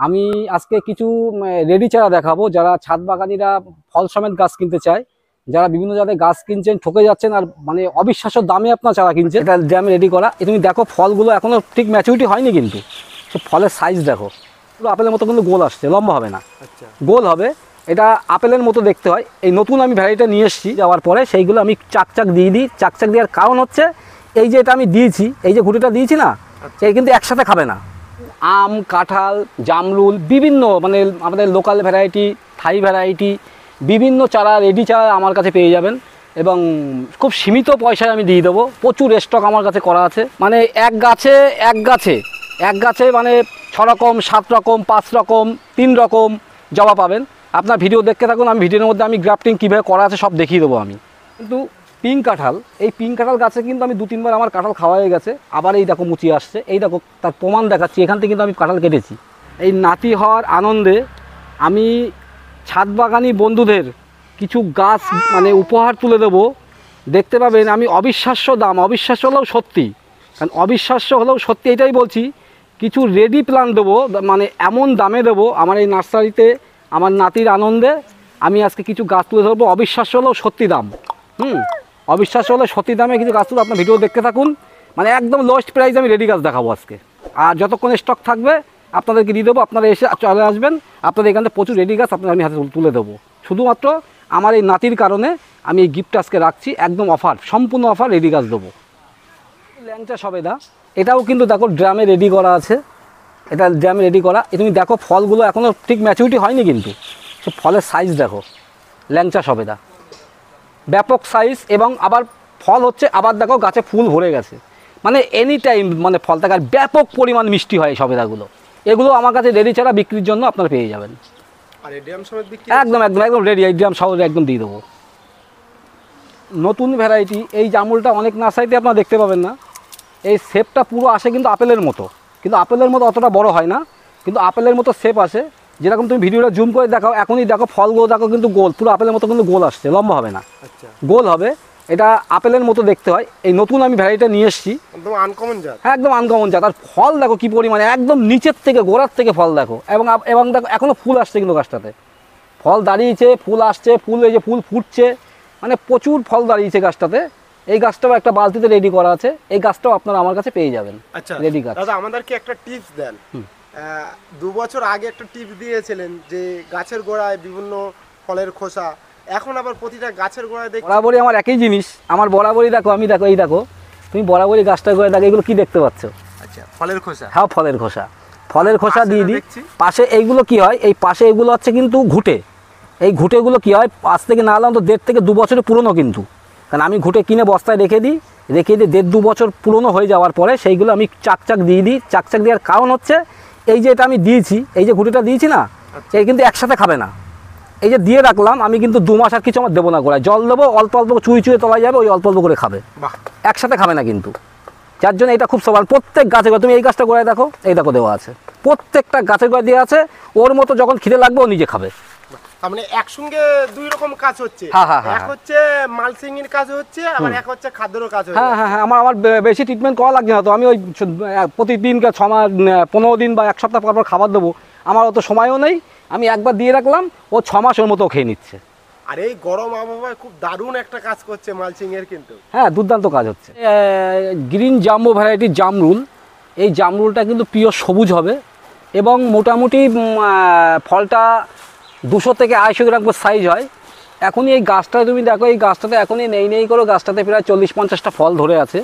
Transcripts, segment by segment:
আমি আজকে কিছু রেডি চারা দেখাবো যারা ছাদ বাগানিরা ফল সমেত গাছ কিনতে চায়। যারা বিভিন্ন জায়গায় গাছ কিনছেন ঠকে যাচ্ছেন আর মানে অবিশ্বাস্য দামে আপনার চারা কিনছেন এটা ড্যাম রেডি করা। তুমি দেখো ফলগুলো এখনও ঠিক ম্যাচুরিটি হয়নি কিন্তু। ফলের সাইজ দেখো। পুরো আপেলের মতো কিন্তু গোল আসছে লম্বা হবে না। আচ্ছা। গোল হবে। এটা আপেলের মতো দেখতে হয়। এই নতুন আমি ভ্যারাইটিটা নিয়ে এসেছি যাওয়ার পরে সেইগুলো আমি চাকচাক দিয়ে দিই। চাকচাক দেওয়ার কারণ হচ্ছে এই যে এটা আমি দিয়েছি এই যে ঘুটিটা দিয়েছি না এই কিন্তু একসাথে খাবে না। আম, কাঁঠাল, জামরুল, বিভিন্ন মানে আমাদের লোকাল ভ্যারাইটি থাই ভ্যারাইটি বিভিন্ন চারা রেডি চারা আমার কাছে পেয়ে যাবেন এবং খুব সীমিত পয়সায় আমি দিয়ে দেবো। প্রচুর স্টক আমার কাছে করা আছে। মানে এক গাছে এক গাছে এক গাছে মানে ছ রকম, সাত রকম, পাঁচ রকম, তিন রকম জবা পাবেন। আপনার ভিডিও দেখতে থাকুন, আমি ভিডিওর মধ্যে আমি গ্রাফটিং কীভাবে করা আছে সব দেখিয়ে দেবো আমি। কিন্তু পিঙ্ক কাঁঠাল। এই পিঙ্ক কাঁঠাল গাছে কিন্তু আমি দু তিনবার আমার কাঁঠাল খাওয়া হয়ে গেছে। আবার এই দেখো মুচি আসছে। এই দেখো তার প্রমাণ দেখাচ্ছি। এখান থেকে কিন্তু আমি কাঁঠাল কেটেছি। এই নাতি হওয়ার আনন্দে আমি ছাদ বাগানি বন্ধুদের কিছু গাছ মানে উপহার তুলে দেবো। দেখতে পাবেন আমি অবিশ্বাস্য দাম। অবিশ্বাস্য হলেও সত্যি। কারণ অবিশ্বাস্য হলেও সত্যি এটাই বলছি, কিছু রেডি প্ল্যান দেবো মানে এমন দামে দেবো। আমার এই নার্সারিতে, আমার নাতির আনন্দে আমি আজকে কিছু গাছ তুলে ধরবো। অবিশ্বাস্য হলেও সত্যি দাম। হুম? অবিশ্বাস্য হলে সত্যি দামে কিছু গাছ তুলে আপনার ভিডিও দেখতে থাকুন। মানে একদম লোয়েস্ট প্রাইস আমি রেডি গাছ দেখাবো আজকে। আর যতক্ষণ স্টক থাকবে, আপনাদেরকে দিয়ে দেবো, আপনারা এসে চলে আসবেন। আপনাদের এখান প্রচুর রেডি গাছ আপনাদের আমি হাতে তুলে দেবো। শুধুমাত্র আমার এই নাতির কারণে আমি এই গিফট আজকে রাখছি, একদম অফার সম্পূর্ণ অফার রেডি গাছ দেবো। ল্যাংচা সবেদা। এটাও কিন্তু দেখো ড্রামে রেডি করা আছে। এটা ড্রামে রেডি করা। তুমি দেখো ফলগুলো এখনও ঠিক ম্যাচুরিটি হয়নি কিন্তু। ফলের সাইজ দেখো। ল্যাংচা সবেদা। ব্যাপক সাইজ এবং আবার ফল হচ্ছে আবার দেখো গাছে ফুল ভরে গেছে। মানে এনি টাইম মানে ফল থাকে আর ব্যাপক পরিমাণ মিষ্টি হয় এই সবেদাগুলো। এগুলো আমার কাছে রেডি ছাড়া বিক্রির জন্য আপনারা পেয়ে যাবেন। একদম একদম একদম রেডি এই ড্রাম সহ একদম দিয়ে দেবো। নতুন ভ্যারাইটি এই জামুলটা অনেক নার্সারিতে আপনারা দেখতে পাবেন না। এই শেপটা পুরো আসে কিন্তু আপেলের মতো। কিন্তু আপেলের মতো অতটা বড় হয় না কিন্তু আপেলের মতো শেপ আসে। যেরকম তুমি ভিডিওটা জুম করে দেখাও এখনই দেখো ফলগুলো দেখো কিন্তু গোল পুরো আপেলের মতো কিন্তু গোল আসছে লম্বা হবে না। আচ্ছা। গোল হবে। এটা আপেলের মতো দেখতে হয়। এই নতুন আমি ভ্যারাইটিটা নিয়ে এসেছি। একদম আনকমন জাত। হ্যাঁ একদম আনকমন জাত। আর ফল দেখো কি পরিমাণে একদম নিচের থেকে গোড়ার থেকে ফল দেখো। এবং এবং দেখো এখনও ফুল আসছে কিন্তু গাছটাতে। ফল দাঁড়িয়েছে ফুল আসছে ফুল এই যে ফুল ফুটছে মানে প্রচুর ফল দাঁড়িয়েছে গাছটাতে। এই গাছটাও একটা বালতিতে রেডি করা আছে। এই গাছটাও আপনারা আমার কাছে পেয়ে যাবেন। আচ্ছা। রেডি গাছ। দাদা আমাদেরকে একটা টিপস দেন। দু বছর আগে একটা টিপ দিয়েছিলেন যে গাছের গোড়ায় বিভিন্ন ফলের খোসা। এখন আবার প্রতিটা গাছের গোড়ায় দেখছি বরাবরই আমার একই জিনিস। আমার বরাবরই দেখো আমি দেখো এই দেখো। তুমি বরাবরই গাছটা গোড়ায় দেখো এগুলো কি দেখতে পাচ্ছ? আচ্ছা ফলের খোসা। হ্যাঁ ফলের খোসা। ফলের খোসা দিয়ে দিই। পাশে এইগুলো কি হয়? এই পাশে এগুলো হচ্ছে কিন্তু ঘুটে। এই ঘুটেগুলো কি হয়? পাঁচ থেকে না হলে তো দেড় থেকে দু বছরের পুরনো কিন্তু। কারণ আমি ঘুটে কিনে বস্তায় রেখে দিই। রেখে দিয়ে দেড় দু বছর পুরনো হয়ে যাওয়ার পরে সেইগুলো আমি চাকচাক দিয়ে দিই। চাকচাক দেওয়ার কারণ হচ্ছে এই যে এটা আমি দিয়েছি এই যে ঘুটিটা দিয়েছি না এই কিন্তু একসাথে খাবে না। এই যে দিয়ে রাখলাম আমি কিন্তু দু মাস আর কিছু আমার দেবো না গোড়ায়। জল দেবো অল্প অল্প চুই চুয়ে তোলা যাবে ওই অল্প অল্প করে খাবে। একসাথে খাবে না কিন্তু। যার জন্য এটা খুব সবার প্রত্যেক গাছে তুমি এই গাছটা গোড়ায় দেখো এই দেখো দেওয়া আছে। প্রত্যেকটা গাছের গোড়ায় দেওয়া আছে ওর মতো যখন খিদে লাগবে ও নিজে খাবে। তার মানে একসঙ্গে দুই রকম কাজ হচ্ছে। হ্যাঁ, হ্যাঁ, হ্যাঁ, এক হচ্ছে মালসিং এর কাজ হচ্ছে আবার এক হচ্ছে খাদ্যের কাজ হচ্ছে হ্যাঁ হ্যাঁ হ্যাঁ আমার আমার বেশি ট্রিটমেন্ট করা লাগছে না তো। আমি ওই প্রতিদিন ছ মাস পনেরো দিন বা এক সপ্তাহ পর পর খাবার দেবো। আমার অত সময়ও নেই। আমি একবার দিয়ে রাখলাম ও ছ মাস ওর মতো খেয়ে নিচ্ছে। আর এই গরম আবহাওয়ায় খুব দারুণ একটা কাজ করছে মালচিং এর কিন্তু। হ্যাঁ দুর্দান্ত কাজ হচ্ছে। গ্রিন জাম্বো ভ্যারাইটির জামরুল এই জামরুলটা কিন্তু প্রিয় সবুজ হবে এবং মোটামুটি ফলটা দুশো থেকে আড়াইশো গ্রাম সাইজ হয়। এখনই এই গাছটা তুমি দেখো, এই গাছটাতে এখনই নেই নেই করে গাছটাতে প্রায় চল্লিশ পঞ্চাশটা ফল ধরে আছে।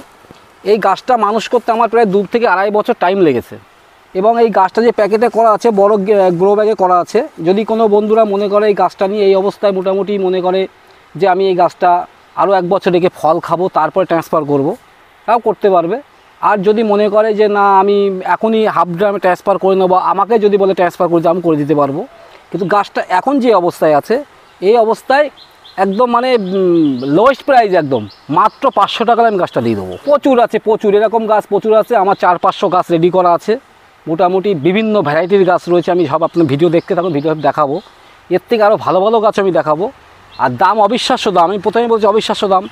এই গাছটা মানুষ করতে আমার প্রায় দু থেকে আড়াই বছর টাইম লেগেছে। এবং এই গাছটা যে প্যাকেটে করা আছে, বড় গ্রো ব্যাগে করা আছে। যদি কোনো বন্ধুরা মনে করে এই গাছটা নিয়ে এই অবস্থায় মোটামুটি মনে করে যে আমি এই গাছটা আরও এক বছর রেখে ফল খাব, তারপরে ট্রান্সফার করব, তাও করতে পারবে। আর যদি মনে করে যে না, আমি এখনই হাফ ড্রামে ট্রান্সফার করে নেব, আমাকে যদি বলে ট্রান্সফার করে আমি করে দিতে পারব। কিন্তু গাছটা এখন যে অবস্থায় আছে, এই অবস্থায় একদম মানে লোয়েস্ট প্রাইস একদম। মাত্র পাঁচশো টাকার আমি গাছটা দিয়ে দেবো। প্রচুর আছে, প্রচুর। এরকম গাছ প্রচুর আছে। আমার চার পাঁচশো গাছ রেডি করা আছে। মোটামুটি বিভিন্ন ভ্যারাইটির গাছ রয়েছে। আমি সব আপনার ভিডিও দেখতে থাকুন ভিডিও দেখাবো। এর থেকে আরও ভালো ভালো গাছ আমি দেখাবো। আর দাম অবিশ্বাস্য দাম। আমি প্রথমে বলছি অবিশ্বাস্য দাম।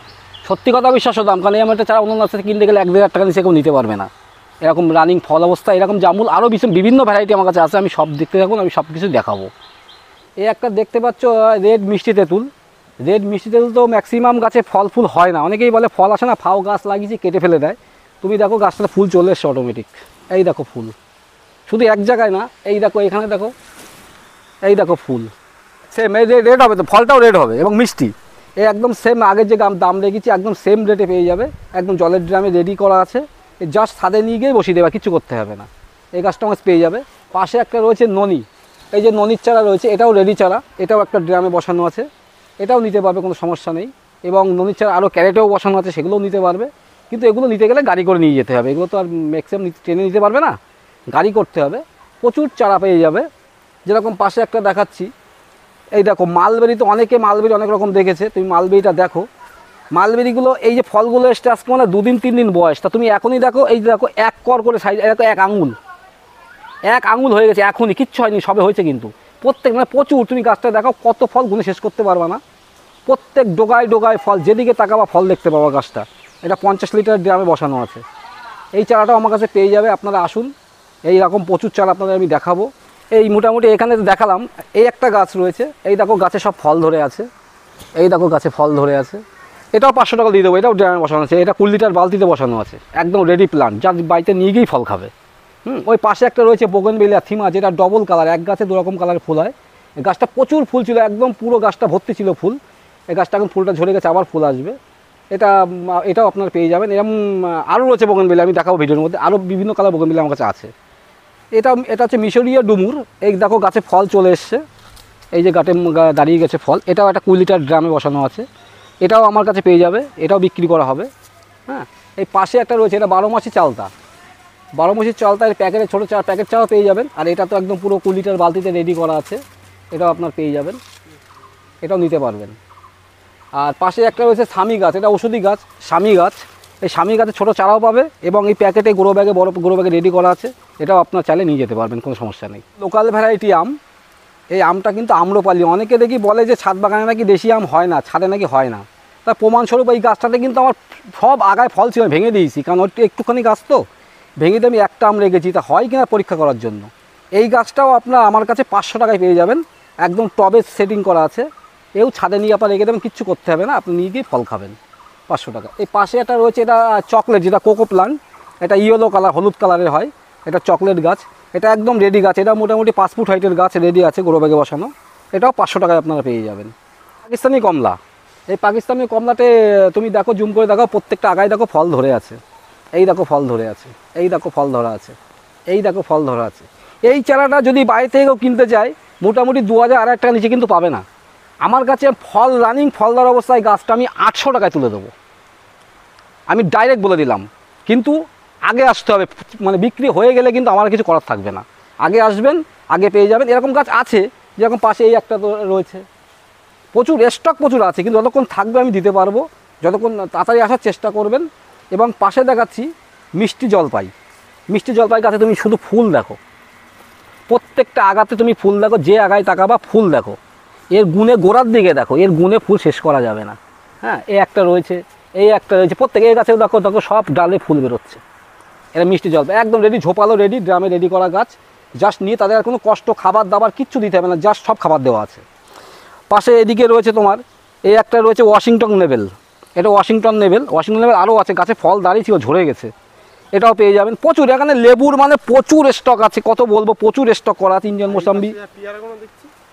সত্যি কথা অবিশ্বাস্য দাম। কারণ এই আমার চারা অন্য নার্সারি কিনতে গেলে এক দেড় টাকা নিচে কেউ নিতে পারবে না। এরকম রানিং ফল অবস্থা, এরকম জামুল আরও বিভিন্ন ভ্যারাইটি আমার কাছে আছে। আমি সব দেখতে থাকুন, আমি সব কিছু দেখাবো। এই একটা দেখতে পাচ্ছ রেড মিষ্টি তেঁতুল। রেড মিষ্টি তেঁতুল তো ম্যাক্সিমাম গাছে ফল ফুল হয় না। অনেকেই বলে ফল আসে না, ফাও গাছ লাগিয়েছি, কেটে ফেলে দেয়। তুমি দেখো গাছটাতে ফুল চলে এসছে অটোমেটিক এই দেখো ফুল। শুধু এক জায়গায় না, এই দেখো এখানে দেখো, এই দেখো ফুল। সেম এই রেড হবে তো, ফলটাও রেড হবে এবং মিষ্টি। এই একদম সেম আগের যে দাম রেখেছি, একদম সেম রেটে পেয়ে যাবে। একদম জলের ড্রামে রেডি করা আছে। জাস্ট ছাদে নিয়ে গিয়ে বসিয়ে দেবে কিছু করতে হবে না। এই গাছটা আমার পেয়ে যাবে। পাশে একটা রয়েছে ননি। এই যে ননির চারা রয়েছে, এটাও রেডি চারা, এটাও একটা ড্রামে বসানো আছে। এটাও নিতে পারবে, কোনো সমস্যা নেই। এবং ননির চারা আরও ক্যারেটেও বসানো আছে, সেগুলোও নিতে পারবে। কিন্তু এগুলো নিতে গেলে গাড়ি করে নিয়ে যেতে হবে। এগুলো তো আর ম্যাক্সিমাম ট্রেনে নিতে পারবে না। গাড়ি করতে হবে। প্রচুর চারা পেয়ে যাবে। যেরকম পাশে একটা দেখাচ্ছি। এই দেখো, মালবেরি তো অনেকে মালবেরি অনেক রকম দেখেছে। তুমি মালবেরিটা দেখো। মালবেরিগুলো, এই যে ফলগুলো এসছে আজকে মানে দুদিন তিন দিন বয়স। তা তুমি এখনই দেখো, এই দেখো, এক কর করে সাইজ এক আঙুল এক আঙুল হয়ে গেছে, এখনই, কিচ্ছু হয়নি, সবে হয়েছে কিন্তু। প্রত্যেক মানে প্রচুর, তুমি গাছটা দেখো কত ফল গুনে শেষ করতে পারবে না। প্রত্যেক ডোগায় ডোগায় ফল, যেদিকে তাকাবা ফল দেখতে পাবা গাছটা। এটা পঞ্চাশ লিটার ড্রামে বসানো আছে। এই চারাটাও আমার কাছে পেয়ে যাবে, আপনারা আসুন। এই রকম প্রচুর চারা আপনাদের আমি দেখাবো। এই মোটামুটি এখানে দেখালাম, এই একটা গাছ রয়েছে। এই দেখো গাছে সব ফল ধরে আছে। এই দেখো গাছে ফল ধরে আছে। এটাও পাঁচশো টাকা দিয়ে দেবো, এটাও ড্রামে বসানো আছে। এটা কুড়ি লিটার বালতিতে বসানো আছে। একদম রেডি প্লান্ট যার বাড়িতে নিয়ে গিয়েই ফল খাবে। ওই পাশে একটা রয়েছে বোগনবেলিয়া থিমা যেটা ডবল কালার এক গাছে দু রকম কালারের ফুল হয়। গাছটা প্রচুর ফুল ছিল, একদম পুরো গাছটা ভর্তি ছিল ফুল। এই গাছটা এখন ফুলটা ঝরে গেছে, আবার ফুল আসবে। এটা, এটাও আপনারা পেয়ে যাবেন। এরকম আরও রয়েছে বোগনবেলিয়া, আমি দেখাবো ভিডিওর মধ্যে। আরও বিভিন্ন কালার বোগনবেলিয়া আমার কাছে আছে। এটা এটা হচ্ছে মিশরীয় ডুমুর। এই দেখো, গাছে ফল চলে এসছে। এই যে গাটে দাঁড়িয়ে গেছে ফল। এটাও একটা কুড়ি লিটার ড্রামে বসানো আছে। এটাও আমার কাছে পেয়ে যাবে। এটাও বিক্রি করা হবে। হ্যাঁ এই পাশে একটা রয়েছে, এটা বারো মাসি চালতা। বারো মাসির চালতা এর প্যাকেটে ছোটো চা প্যাকেট চাও পেয়ে যাবেন। আর এটা তো একদম পুরো কুড়ি লিটার বালতিতে রেডি করা আছে। এটাও আপনার পেয়ে যাবেন। এটাও নিতে পারবেন। আর পাশে একটা রয়েছে স্বামী গাছ, এটা ওষুধি গাছ, স্বামী গাছ। এই স্বামী গাছে ছোটো চারাও পাবে এবং এই প্যাকেটে গোড়ো ব্যাগে, বড় গোড়ো ব্যাগে রেডি করা আছে। এটাও আপনার চাইলে নিয়ে যেতে পারবেন, কোনো সমস্যা নেই। লোকাল ভ্যারাইটি আম। এই আমটা কিন্তু আম্রপালি। অনেকে দেখি বলে যে ছাদ বাগানে নাকি দেশি আম হয় না, ছাদে নাকি হয় না। তার প্রমাণস্বরূপ এই গাছটাতে কিন্তু আমার সব আগায় ফল ছিল ভেঙে দিয়েছি। কারণ একটুখানি গাছ তো। ভেঙে দিয়ে আমি একটা আম রেখেছি, তা হয় কিনা পরীক্ষা করার জন্য। এই গাছটাও আপনার আমার কাছে পাঁচশো টাকায় পেয়ে যাবেন। একদম টবে সেটিং করা আছে। এও ছাদে নিয়ে আপনার রেখে দেবেন, কিচ্ছু করতে হবে না। আপনি নিয়ে গিয়ে ফল খাবেন। পাঁচশো টাকা। এই পাশে একটা রয়েছে, এটা চকলেট যেটা কোকো প্লান্ট এটা ইয়েলো কালার হলুদ কালারের হয়। এটা চকলেট গাছ। এটা একদম রেডি গাছ। এটা মোটামুটি পাঁচ ফুট হাইটের গাছ রেডি আছে গোড়ো ব্যাগে বসানো। এটাও পাঁচশো টাকায় আপনারা পেয়ে যাবেন। পাকিস্তানি কমলা। এই পাকিস্তানি কমলাতে তুমি দেখো জুম করে দেখো প্রত্যেকটা আগায় দেখো ফল ধরে আছে। এই দেখো ফল ধরে আছে, এই দেখো ফল ধরা আছে, এই দেখো ফল ধরা আছে। এই চারাটা যদি বাইরে থেকে কেউ কিনতে যায়, মোটামুটি দু হাজার আড়াই টাকা নিচে কিন্তু পাবে না। আমার কাছে ফল রানিং ফল ধরা অবস্থায় গাছটা আমি আটশো টাকায় তুলে দেবো। আমি ডাইরেক্ট বলে দিলাম। কিন্তু আগে আসতে হবে মানে বিক্রি হয়ে গেলে কিন্তু আমার কিছু করার থাকবে না। আগে আসবেন, আগে পেয়ে যাবেন, এরকম গাছ আছে, যেরকম পাশে এই একটা রয়েছে। প্রচুর স্টক প্রচুর আছে, কিন্তু যতক্ষণ থাকবে আমি দিতে পারব, যতক্ষণ তাড়াতাড়ি আসার চেষ্টা করবেন এবং পাশে দেখাচ্ছি মিষ্টি জলপাই। মিষ্টি জলপাই গাছে তুমি শুধু ফুল দেখো। প্রত্যেকটা আগাতে তুমি ফুল দেখো, যে আগায় তাকাবা ফুল দেখো। এর গুণে গোড়ার দিকে দেখো, এর গুণে ফুল শেষ করা যাবে না। হ্যাঁ এই একটা রয়েছে, এই একটা রয়েছে। প্রত্যেক এই গাছেও দেখো দেখো সব ডালে ফুল বেরোচ্ছে। এটা মিষ্টি জলপাই, একদম রেডি ঝোপালো রেডি ড্রামে রেডি করা গাছ। জাস্ট নিয়ে তাদের আর কোনো কষ্ট, খাবার দাবার কিচ্ছু দিতে হবে না জাস্ট সব খাবার দেওয়া আছে। পাশে এদিকে রয়েছে তোমার এই একটা রয়েছে ওয়াশিংটন লেভেল এটা ওয়াশিংটন লেভেল ওয়াশিংটন লেভেল আরও আছে গাছে ফল দাঁড়িয়ে ছিল ঝরে গেছে। এটাও পেয়ে যাবেন। প্রচুর এখানে লেবুর মানে প্রচুর স্টক আছে কত বলব প্রচুর স্টক করা তিনজন মোসাম্বি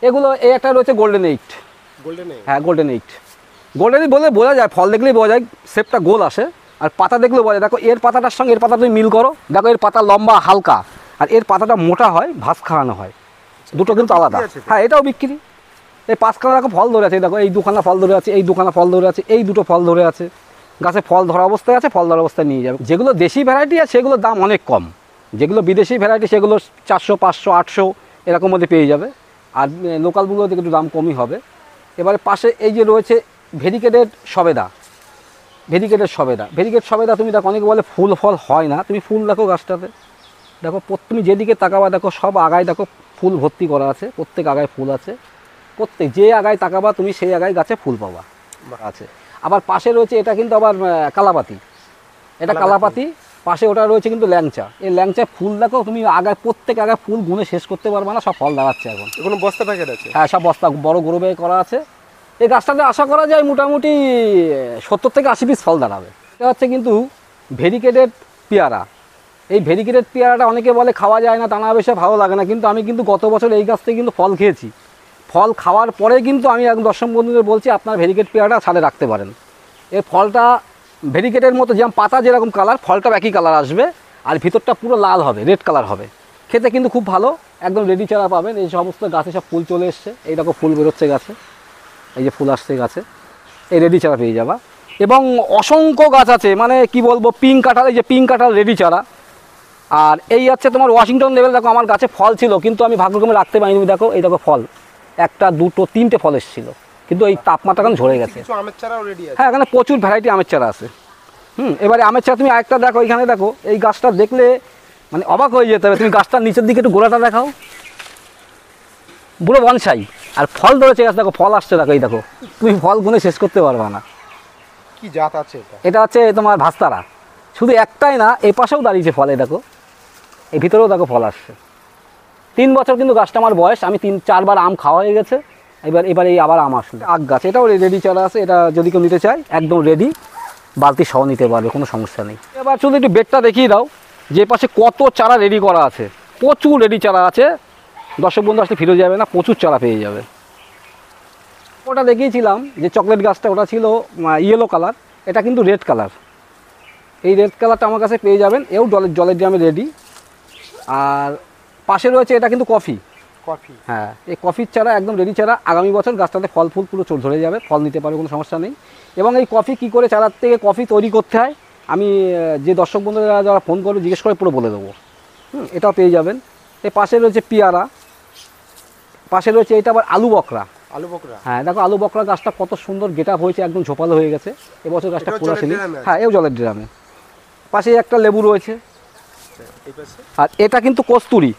এগুলো এই একটা রয়েছে গোল্ডেন এইট গোল্ডেন হ্যাঁ গোল্ডেন এইট গোল্ডেন এইট বলে বোঝা যায় ফল দেখলেই বোঝা যায় শেপটা গোল আসে। আর পাতা দেখলেও বোঝা যায় দেখো এর পাতাটার সঙ্গে এর পাতা তুমি মিল করো। দেখো এর পাতা লম্বা হালকা। আর এর পাতাটা মোটা হয় ভাত খাওয়ানো হয়। দুটো কিন্তু আলাদা। আছে হ্যাঁ এটাও বিক্রি। এই পাঁচখানা দেখো ফল ধরে আছে দেখো, এই দুখানা ফল ধরে আছে, এই দুখানা ফল ধরে আছে, এই দুটো ফল ধরে আছে। গাছে ফল ধরা অবস্থায় আছে, ফল ধরা অবস্থায় নিয়ে যাবে। যেগুলো দেশি ভ্যারাইটি আছে, সেগুলোর দাম অনেক কম। যেগুলো বিদেশি ভ্যারাইটি সেগুলো চারশো, পাঁচশো, আটশো এরকম মধ্যে পেয়ে যাবে। আর লোকালগুলোতে একটু দাম কমই হবে। এবারে পাশে এই যে রয়েছে ভেরিকেটেড সবেদা। ভেরিকেটেড সবেদা। ভেরিকেট সবেদা তুমি দেখো, অনেকে বলে ফুল ফল হয় না। তুমি ফুল দেখো গাছটাতে। দেখো তুমি যেদিকে তাকাবা, দেখো, সব আগায় দেখো ফুল ভর্তি করা আছে, প্রত্যেক আগায় ফুল আছে। প্রত্যেক যে আগায় তাকাবা তুমি সেই আগায় গাছে ফুল পাবা। আছে। আবার পাশে রয়েছে এটা কিন্তু আবার কালাপাতি। এটা কালাপাতি। পাশে ওটা রয়েছে কিন্তু ল্যাংচা। এই ল্যাংচায় ফুল দেখো তুমি আগে প্রত্যেক আগে ফুল গুনে শেষ করতে পারবে না সব ফল দাঁড়াচ্ছে এখন। কোনো বস্তা প্যাকেট আছে? হ্যাঁ সব বস্তা বড় গরু বেয়ে করা আছে। এই গাছটাতে আশা করা যায় মোটামুটি সত্তর থেকে আশি পিস ফল দাঁড়াবে। এটা হচ্ছে কিন্তু ভেরিকেটেড পেয়ারা। এই ভেরিকেটেড পেয়ারাটা অনেকে বলে খাওয়া যায় না টানা বেশি ভালো লাগে না কিন্তু আমি কিন্তু গত বছর এই গাছ থেকে কিন্তু ফল খেয়েছি। ফল খাওয়ার পরে কিন্তু আমি একদম দর্শক বন্ধুদের বলছি, আপনার ভেরিকেট পেয়ারাটা ছাদে রাখতে পারেন। এর ফলটা ভেরিকেটের মতো যেমন পাতা যেরকম কালার ফলটাও একই কালার আসবে, আর ভিতরটা পুরো লাল হবে রেড কালার হবে। খেতে কিন্তু খুব ভালো, একদম রেডি চারা পাবেন। এই সমস্ত গাছে সব ফুল চলে এসছে। এই দেখো ফুল বেরোচ্ছে গাছে। এই যে ফুল আসছে গাছে। এই রেডি চারা পেয়ে যাবা। এবং অসংখ্য গাছ আছে মানে কি বলব পিঙ্ক কাঁঠাল, এই যে পিঙ্ক কাঁঠাল রেডি চারা আর এই হচ্ছে তোমার ওয়াশিংটন লেভেল দেখো আমার গাছে ফল ছিল, কিন্তু আমি ভাগ্যক্রমে রাখতে পারিনি। দেখো, এই দেখো ফল। একটা দুটো তিনটে ফল এসেছিল। কিন্তু এই তাপমাত্রা এখন ঝরে গেছে। হ্যাঁ এখানে প্রচুর ভ্যারাইটি আমের চারা আছে। হুম এবারে আমের চারা তুমি আরেকটা দেখো এখানে দেখো এই গাছটা দেখলে মানে অবাক হয়ে যেতে হবে। তুমি গাছটার নিচের দিকে একটু গোড়াটা দেখাও। বুড়ো বনসাই। আর ফল ধরেছে গাছ দেখো ফল আসছে দেখো এই দেখো। তুমি ফল গুনে শেষ করতে পারবে না। কি জাত আছে এটা? এটা হচ্ছে তোমার ভাস্তারা। শুধু একটাই না এ পাশেও দাঁড়িয়েছে ফল এই দেখো। এই ভিতরেও দেখো ফল আসছে। তিন বছর কিন্তু গাছটা আমার বয়স আমি তিন চারবার আম খাওয়া হয়ে গেছে। এবার এবার এই আবার আম আসলো। আগ গাছ এটাও রেডি চারা আছে এটা যদি কেউ নিতে চায়। একদম রেডি বালতি সহ নিতে পারবে কোনো সমস্যা নেই। এবার শুধু একটু বেডটা দেখিয়ে দাও যে পাশে কত চারা রেডি করা আছে। প্রচুর রেডি চারা আছে। দর্শক বন্ধু আসলে ফিরে যাবে না প্রচুর চারা পেয়ে যাবে। ওটা দেখিয়েছিলাম যে চকলেট গাছটা ওটা ছিল ইয়েলো কালার এটা কিন্তু রেড কালার এই রেড কালারটা আমার কাছে পেয়ে যাবেন এও জলের জলের ড্রামে রেডি আর পাশে রয়েছে এটা কিন্তু কফি। কফি। হ্যাঁ এই কফির চারা একদম রেডি চারা। আগামী বছর গাছটাতে ফল ফুল পুরো চোর ধরে যাবে। ফল নিতে পারবে কোনো সমস্যা নেই। এবং এই কফি কি করে চারার থেকে কফি তৈরি করতে হয় আমি যে দর্শক বন্ধুরা যারা ফোন করবে জিজ্ঞেস করে পুরো বলে দেবো। হুম এটাও পেয়ে যাবেন। এই পাশে রয়েছে পেয়ারা। পাশে রয়েছে এটা আবার আলু বকরা। আলু বকরা। হ্যাঁ দেখো আলু বকরা গাছটা কত সুন্দর গেট আপ হয়েছে একদম ঝোপালো হয়ে গেছে। এবছর গাছটা খোলা ছিল হ্যাঁ এও জলের ড্রামে। পাশে একটা লেবু রয়েছে। আর এটা কিন্তু কস্তুরি।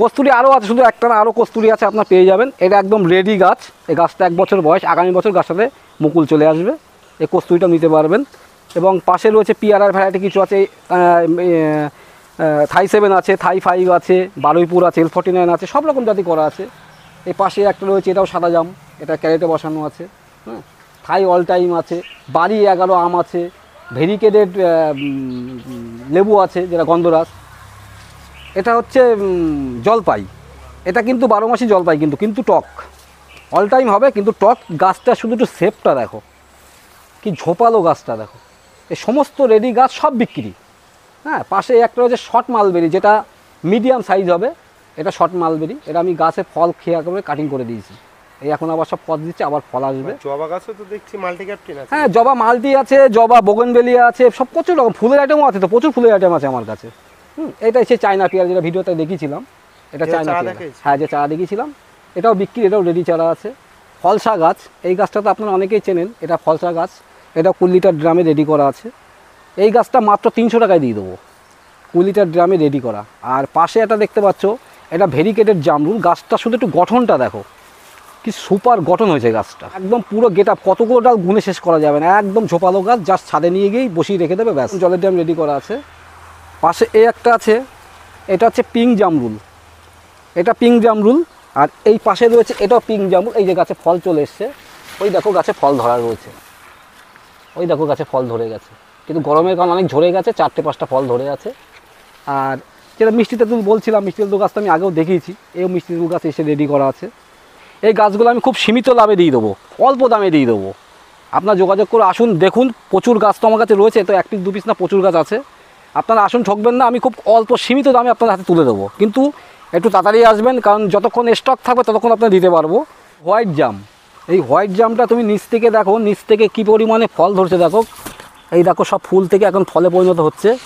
কস্তুরি আরও আছে, শুধু একটা না আরও কস্তুরি আছে, আপনার পেয়ে যাবেন। এটা একদম রেডি গাছ। এই গাছটা এক বছর বয়স, আগামী বছর গাছটাতে মুকুল চলে আসবে। এই কস্তুরিটা নিতে পারবেন। এবং পাশে রয়েছে পিয়ারার ভ্যারাইটি কিছু আছে থাই সেভেন আছে, থাই ফাইভ আছে, বারুইপুর আছে এল ফর্টি নাইন আছে, সব রকম জাতি করা আছে। এই পাশে একটা রয়েছে, এটাও সাদা জাম, এটা ক্যারেটে বসানো আছে হ্যাঁ। থাই অল টাইম আছে, বাড়ি এগারো আম আছে, ভেরিকেটেড লেবু আছে, যেটা গন্ধরাস এটা হচ্ছে জলপাই। এটা কিন্তু বারো মাসই জলপাই কিন্তু কিন্তু টক। অল টাইম হবে কিন্তু টক গাছটা শুধু একটু শেপটা দেখো। কি ঝোপালো গাছটা দেখো। এই সমস্ত রেডি গাছ সব বিক্রি। হ্যাঁ পাশে একটা রয়েছে শর্ট মালবেরি যেটা মিডিয়াম সাইজ হবে। এটা শর্ট মালবেরি এটা আমি গাছে ফল খেয়ে করে কাটিং করে দিয়েছি। এই এখন আবার সব পথ দিচ্ছে আবার ফল আসবে। জবা গাছও তো দেখছি মাল্টি ক্যাপ্টেন আছে। হ্যাঁ জবা মালতি আছে জবা বোগনবেলিয়া আছে সব প্রচুর রকম ফুলের আইটেমও আছে তো প্রচুর ফুলের আইটেম আছে আমার কাছে। হুম এটা হচ্ছে চায়না পেয়ার যেটা ভিডিওতে দেখিয়েছিলাম। এটা চায়না পেয়ারা হ্যাঁ যে চারা দেখিয়েছিলাম। এটাও বিক্রি এটাও রেডি চারা আছে। ফলসা গাছ এই গাছটা তো আপনারা অনেকেই চেনেন এটা ফলসা গাছ। এটা কুড়ি লিটার ড্রামে রেডি করা আছে। এই গাছটা মাত্র তিনশো টাকায় দিয়ে দেবো। কুড়ি লিটার ড্রামে রেডি করা। আর পাশে এটা দেখতে পাচ্ছ এটা ভেরিকেটেড জামরুল। গাছটা শুধু একটু গঠনটা দেখো। কি সুপার গঠন হয়েছে গাছটা। একদম পুরো গেট আপ কতগুলো ডাল গুনে শেষ করা যাবে না। একদম ঝোপালো গাছ জাস্ট ছাদে নিয়ে গিয়েই বসিয়ে রেখে দেবে ব্যাস। জলের ড্যাম রেডি করা আছে। পাশে এই একটা আছে, এটা হচ্ছে পিং জামরুল। এটা পিং জামরুল, আর এই পাশে রয়েছে এটাও পিঙ্ক জামরুল। এই যে গাছে ফল চলে এসছে, ওই দেখো গাছে ফল ধরা রয়েছে। ওই দেখো গাছে ফল ধরে গেছে। কিন্তু গরমের কারণে অনেক ঝরে গেছে, চারটে পাঁচটা ফল ধরে আছে। আর যেটা মিষ্টি তেঁতুল বলছিলাম, মিষ্টি তেঁতুল গাছটা আমি আগেও দেখিয়েছি এই মিষ্টি তেঁতুল গাছ এসে রেডি করা আছে। এই গাছগুলো আমি খুব সীমিত লাভে দিয়ে দেবো, অল্প দামে দিয়ে দেবো। আপনার যোগাযোগ করে আসুন, দেখুন, প্রচুর গাছ তো আমার কাছে রয়েছে, তো এক পিস দু পিস না, প্রচুর গাছ আছে। আপনারা আসুন, ঠকবেন না। আমি খুব অল্প সীমিত দামে আপনার হাতে তুলে দেবো। কিন্তু একটু তাড়াতাড়ি আসবেন, কারণ যতক্ষণ স্টক থাকবে ততক্ষণ আপনার দিতে পারব। হোয়াইট জাম। এই হোয়াইট জামটা তুমি নিচ থেকে দেখো, নিচ থেকে কী পরিমাণে ফল ধরছে দেখো। এই দেখো, সব ফুল থেকে এখন ফলে পরিণত হচ্ছে।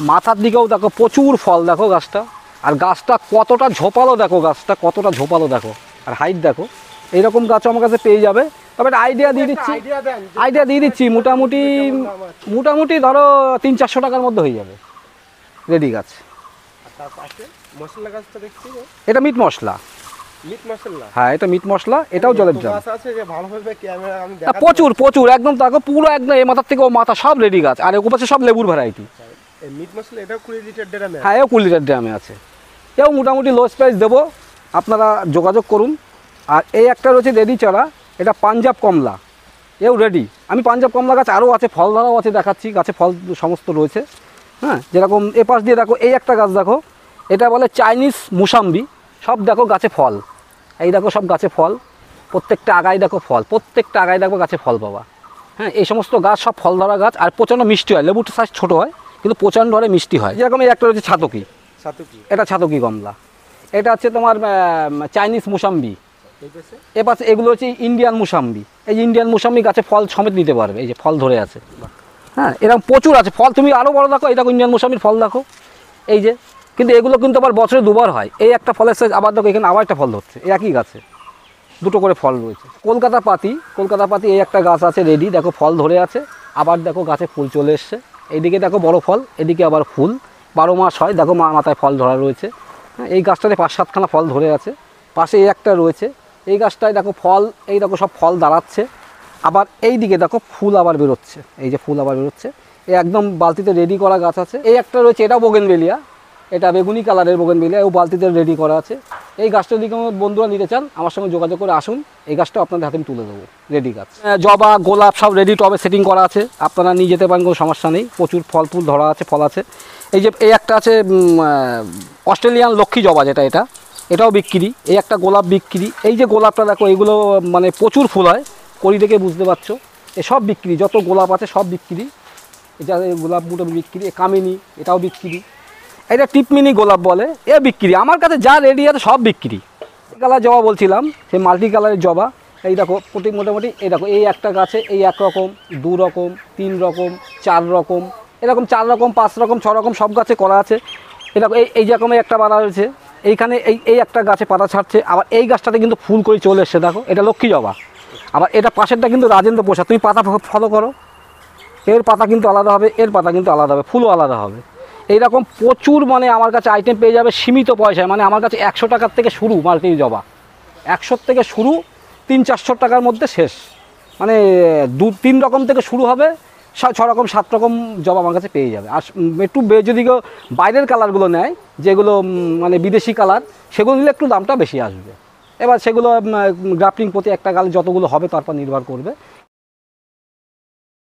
মাথার দিকেও দেখো, প্রচুর ফল দেখো গাছটা। আর গাছটা কতটা ঝোপালো দেখো, গাছটা কতটা ঝোপালো দেখো। আর হাইট দেখো। এইরকম গাছও আমার কাছে পেয়ে যাবে। তবে আইডিয়া দিয়ে দিচ্ছি। আইডিয়া দিয়ে দিচ্ছি মোটামুটি? মোটামুটি ধরো তিন চারশো টাকার মধ্যে হয়ে যাবে। রেডি গাছ। এটা মিট মশলা। হ্যাঁ এটা মিট মশলা এটাও জলের হ্যাঁ, প্রচুর প্রচুর একদম দেখো পুরো একদম এ মাথার থেকে ও মাথা সব রেডি গাছ আর ওপাশে সব লেবুর ভ্যারাইটি মশলা এটাও কুড়ি লিটার ড্রামে হ্যাঁ এও কুড়ি লিটার ড্রামে আছে। এও মোটামুটি লোস প্রাইস দেবো আপনারা যোগাযোগ করুন। আর এই একটা রয়েছে রেডি চারা এটা পাঞ্জাব কমলা। এও রেডি আমি পাঞ্জাব কমলা গাছ আরও আছে ফল ধরাও আছে দেখাচ্ছি গাছে ফল সমস্ত রয়েছে। হ্যাঁ যেরকম এ পাশ দিয়ে দেখো এই একটা গাছ দেখো এটা বলে চাইনিজ মুসাম্বি। সব দেখো গাছে ফল। এই দেখো সব গাছে ফল। প্রত্যেকটা আগায় দেখো ফল প্রত্যেকটা আগায় দেখো গাছে ফল পাবা হ্যাঁ এই সমস্ত গাছ সব ফল ধরা গাছ আর প্রচণ্ড মিষ্টি হয়। লেবুটা সাইজ ছোটো হয় কিন্তু প্রচণ্ড হারে মিষ্টি হয়। যেরকম এই একটা রয়েছে ছাতকি। সাতুকি এটা ছাতকি কমলা। এটা হচ্ছে তোমার চাইনিজ মুসাম্বি। এ পাশে এগুলো হচ্ছে ইন্ডিয়ান মুসাম্বি এই যে ইন্ডিয়ান মুসাম্বি গাছে ফল সমেত নিতে পারবে এই যে ফল ধরে আছে। হ্যাঁ এরকম প্রচুর আছে। ফল তুমি আরও বড় দেখো এই দেখো ইন্ডিয়ান মুসাম্বির ফল দেখো। এই যে কিন্তু এগুলো কিন্তু আবার বছরে দুবার হয়। এই একটা ফলের সাইজ আবার দেখো এখানে আবার একটা ফল ধরছে। এই একই গাছে। দুটো করে ফল রয়েছে। কলকাতা পাতি কলকাতা পাতি এই একটা গাছ আছে রেডি দেখো ফল ধরে আছে। আবার দেখো গাছে ফুল চলে এসছে। এইদিকে দেখো বড় ফল এদিকে আবার ফুল। বারো মাস হয় দেখো মা মাথায় ফল ধরা রয়েছে। হ্যাঁ এই গাছটাতে পাঁচ সাতখানা ফল ধরে আছে। পাশে এই একটা রয়েছে। এই গাছটায় দেখো ফল, এই দেখো সব ফল দাঁড়াচ্ছে। আবার এই দিকে দেখো ফুল আবার বেরোচ্ছে। এই যে ফুল আবার বেরোচ্ছে। এই একদম বালতিতে রেডি করা গাছ আছে। এই একটা রয়েছে, এটাও বোগেনবেলিয়া এটা বেগুনি কালারের বোগেনবেলিয়া ও বালতিতে রেডি করা আছে। এই গাছটা যদি কোনো বন্ধুরা নিতে চান, আমার সঙ্গে যোগাযোগ করে আসুন। এই গাছটা আপনাদের হাতে তুলে দেবো রেডি গাছ। জবা, গোলাপ সব রেডি টবে সেটিং করা আছে। আপনারা নিয়ে যেতে পারেন, কোনো সমস্যা নেই। প্রচুর ফল ফুল ধরা আছে, ফল আছে। এই যে, এই একটা আছে অস্ট্রেলিয়ান লক্ষ্মী জবা যেটা, এটা। এটাও বিক্রি, এই একটা গোলাপ বিক্রি। এই যে গোলাপটা দেখো, এগুলো মানে প্রচুর ফুল হয় করি দেখে বুঝতে পারছ। এ সব বিক্রি, যত গোলাপ আছে সব বিক্রি। এটা গোলাপ মুটো বিক্রি কামিনী, এটাও বিক্রি। এটা টিপমিনি গোলাপ বলে, এ বিক্রি। আমার কাছে যা রেডি আছে সব বিক্রি। কালার জবা বলছিলাম সেই মাল্টি কালারের জবা। এই দেখো, প্রতি মোটামুটি, এই দেখো, এই একটা গাছে এই এক রকম, দু রকম, তিন রকম, চার রকম, এরকম চার রকম, পাঁচ রকম, ছ রকম সব গাছে করা আছে। এরকম এই এই যেরকম একটা বাড়া রয়েছে এইখানে এই এই একটা গাছে পাতা ছাড়ছে, আবার এই গাছটাতে কিন্তু ফুল করে চলে এসছে, দেখো, এটা লক্ষ্মী জবা। আবার এটা পাশেরটা কিন্তু রাজেন্দ্র প্রসাদ, তুমি পাতা ফলো করো। এর পাতা কিন্তু আলাদা হবে, এর পাতা কিন্তু আলাদা হবে, ফুলও আলাদা হবে। এইরকম প্রচুর মানে আমার কাছে আইটেম পেয়ে যাবে সীমিত পয়সায় মানে আমার কাছে একশো টাকার থেকে শুরু মাল্টি জবা। একশোর থেকে শুরু তিন চারশো টাকার মধ্যে শেষ। মানে দু তিন রকম থেকে শুরু হবে ছ- রকম সাত রকম জবা আমার কাছে পেয়ে যাবে। আর একটু যদি কেউ বাইরের কালারগুলো নেয়, যেগুলো মানে বিদেশি কালার সেগুলো নিলে একটু দামটা বেশি আসবে। এবার সেগুলো গ্রাফটিং প্রতি একটা গালে যতগুলো হবে, তারপর নির্ভর করবে।